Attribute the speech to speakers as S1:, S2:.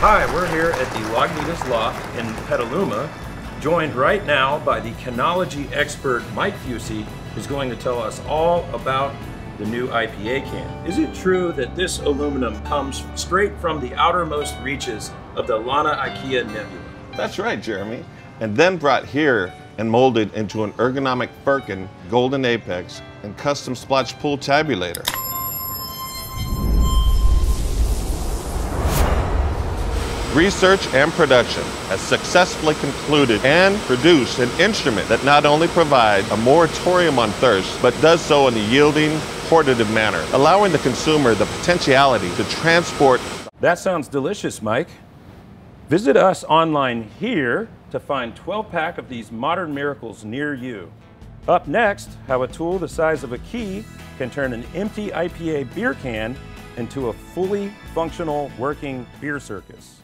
S1: Hi, we're here at the Lagunitas Loft in Petaluma, joined right now by the Canology expert Mike Fusey, who's going to tell us all about the new IPA can. Is it true that this aluminum comes straight from the outermost reaches of the Lana Ikea Nebula?
S2: That's right, Jeremy. And then brought here and molded into an ergonomic Firkin, golden apex, and custom splotch pool tabulator. Research and production has successfully concluded and produced an instrument that not only provides a moratorium on thirst, but does so in a yielding, portative manner, allowing the consumer the potentiality to transport.
S1: That sounds delicious, Mike. Visit us online here to find 12 pack of these modern miracles near you. Up next, how a tool the size of a key can turn an empty IPA beer can into a fully functional working beer circus.